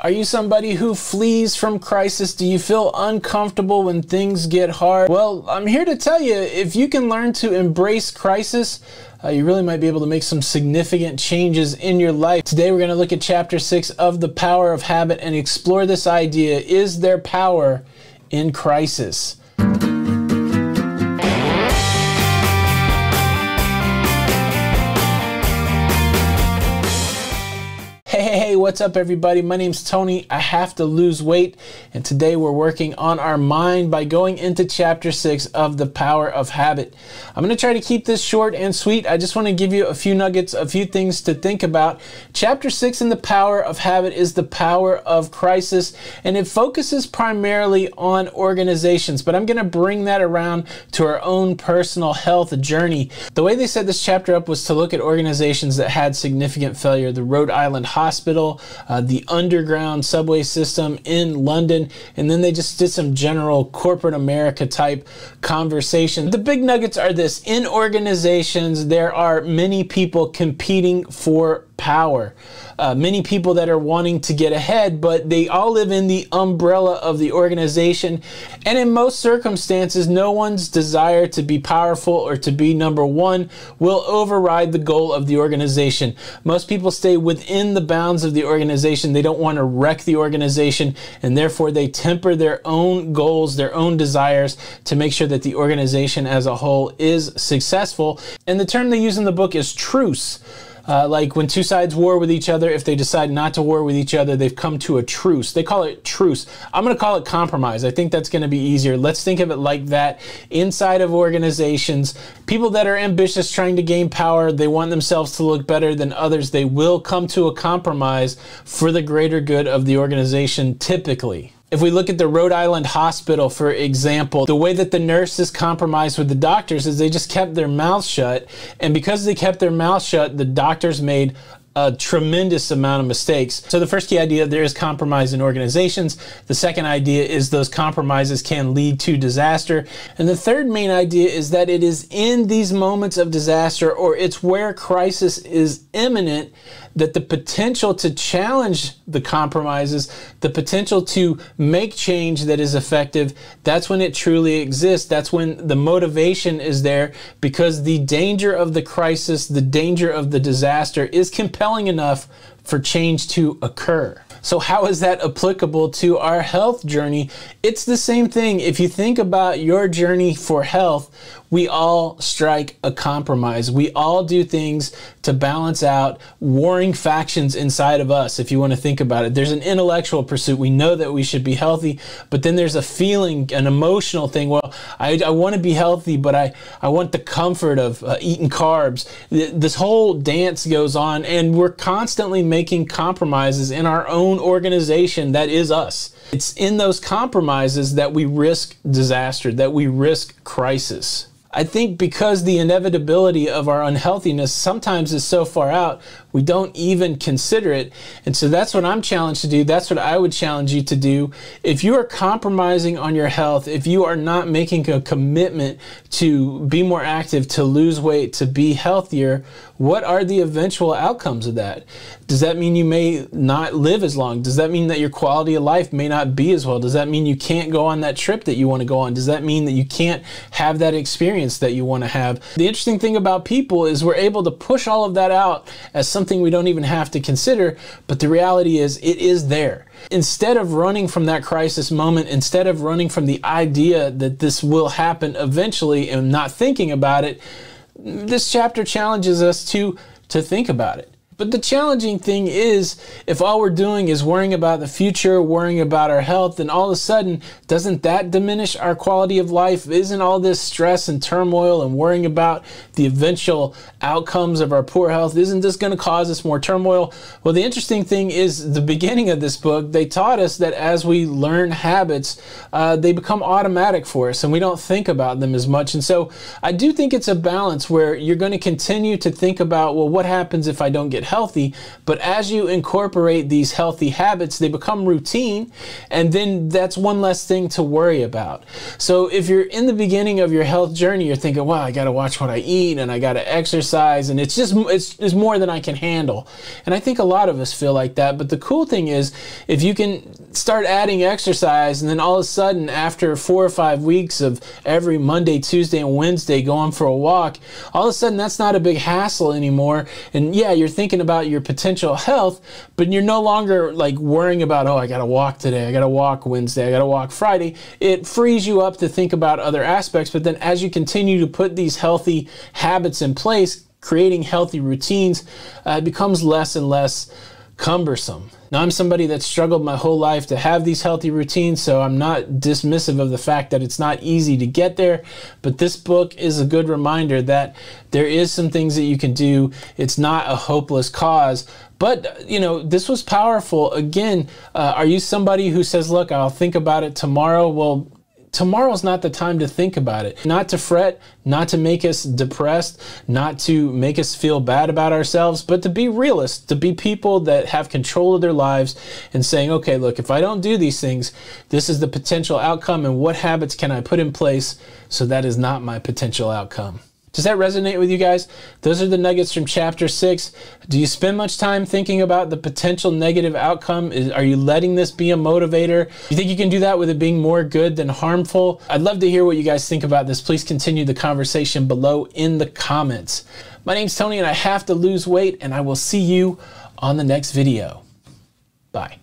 Are you somebody who flees from crisis? Do you feel uncomfortable when things get hard? Well, I'm here to tell you if you can learn to embrace crisis, uh, you really might be able to make some significant changes in your life. Today, we're going to look at chapter six of The Power of Habit and explore this idea Is there power in crisis? What's up, everybody? My name's Tony. I have to lose weight, and today we're working on our mind by going into chapter six of The Power of Habit. I'm going to try to keep this short and sweet. I just want to give you a few nuggets, a few things to think about. Chapter six in The Power of Habit is the power of crisis, and it focuses primarily on organizations, but I'm going to bring that around to our own personal health journey. The way they set this chapter up was to look at organizations that had significant failure. The Rhode Island Hospital, uh, the underground subway system in London, and then they just did some general corporate America type conversation. The big nuggets are this in organizations, there are many people competing for power. Uh, many people that are wanting to get ahead, but they all live in the umbrella of the organization. And in most circumstances, no one's desire to be powerful or to be number one will override the goal of the organization. Most people stay within the bounds of the organization. They don't want to wreck the organization, and therefore they temper their own goals, their own desires to make sure that the organization as a whole is successful. And the term they use in the book is truce. Uh, like when two sides war with each other, if they decide not to war with each other, they've come to a truce. They call it truce. I'm going to call it compromise. I think that's going to be easier. Let's think of it like that. Inside of organizations, people that are ambitious, trying to gain power, they want themselves to look better than others. They will come to a compromise for the greater good of the organization typically. If we look at the Rhode Island hospital, for example, the way that the nurses compromised with the doctors is they just kept their mouths shut. And because they kept their mouths shut, the doctors made a tremendous amount of mistakes. So the first key idea there is compromise in organizations. The second idea is those compromises can lead to disaster. And the third main idea is that it is in these moments of disaster or it's where crisis is imminent that the potential to challenge the compromises, the potential to make change that is effective, that's when it truly exists. That's when the motivation is there because the danger of the crisis, the danger of the disaster is compelling enough for change to occur. So, how is that applicable to our health journey? It's the same thing. If you think about your journey for health, we all strike a compromise. We all do things to balance out warring factions inside of us, if you want to think about it. There's an intellectual pursuit. We know that we should be healthy, but then there's a feeling, an emotional thing. Well, I, I want to be healthy, but I, I want the comfort of uh, eating carbs. This whole dance goes on, and we're constantly making compromises in our own organization that is us. It's in those compromises that we risk disaster, that we risk crisis. I think because the inevitability of our unhealthiness sometimes is so far out, we don't even consider it. And so that's what I'm challenged to do. That's what I would challenge you to do. If you are compromising on your health, if you are not making a commitment to be more active, to lose weight, to be healthier, what are the eventual outcomes of that? Does that mean you may not live as long? Does that mean that your quality of life may not be as well? Does that mean you can't go on that trip that you want to go on? Does that mean that you can't have that experience that you want to have? The interesting thing about people is we're able to push all of that out as something something we don't even have to consider, but the reality is it is there. Instead of running from that crisis moment, instead of running from the idea that this will happen eventually and not thinking about it, this chapter challenges us to to think about it. But the challenging thing is, if all we're doing is worrying about the future, worrying about our health, then all of a sudden, doesn't that diminish our quality of life? Isn't all this stress and turmoil and worrying about the eventual outcomes of our poor health, isn't this going to cause us more turmoil? Well, the interesting thing is, the beginning of this book, they taught us that as we learn habits, uh, they become automatic for us and we don't think about them as much. And so I do think it's a balance where you're going to continue to think about, well, what happens if I don't get get healthy. But as you incorporate these healthy habits, they become routine, and then that's one less thing to worry about. So if you're in the beginning of your health journey, you're thinking, "Wow, I got to watch what I eat, and I got to exercise, and it's just it's, it's more than I can handle." And I think a lot of us feel like that. But the cool thing is, if you can start adding exercise, and then all of a sudden, after four or five weeks of every Monday, Tuesday, and Wednesday going for a walk, all of a sudden that's not a big hassle anymore. And yeah, you're thinking about your potential health, but you're no longer like worrying about, oh, I got to walk today, I got to walk Wednesday, I got to walk Friday. It frees you up to think about other aspects. But then as you continue to put these healthy habits in place, creating healthy routines, uh, it becomes less and less cumbersome. Now, I'm somebody that struggled my whole life to have these healthy routines, so I'm not dismissive of the fact that it's not easy to get there. But this book is a good reminder that there is some things that you can do. It's not a hopeless cause. But, you know, this was powerful. Again, uh, are you somebody who says, look, I'll think about it tomorrow? Well, tomorrow's not the time to think about it. Not to fret, not to make us depressed, not to make us feel bad about ourselves, but to be realists, to be people that have control of their lives and saying, okay, look, if I don't do these things, this is the potential outcome, and what habits can I put in place so that is not my potential outcome? Does that resonate with you guys? Those are the nuggets from chapter six. Do you spend much time thinking about the potential negative outcome? Is, are you letting this be a motivator? Do You think you can do that with it being more good than harmful? I'd love to hear what you guys think about this. Please continue the conversation below in the comments. My name's Tony and I have to lose weight and I will see you on the next video. Bye.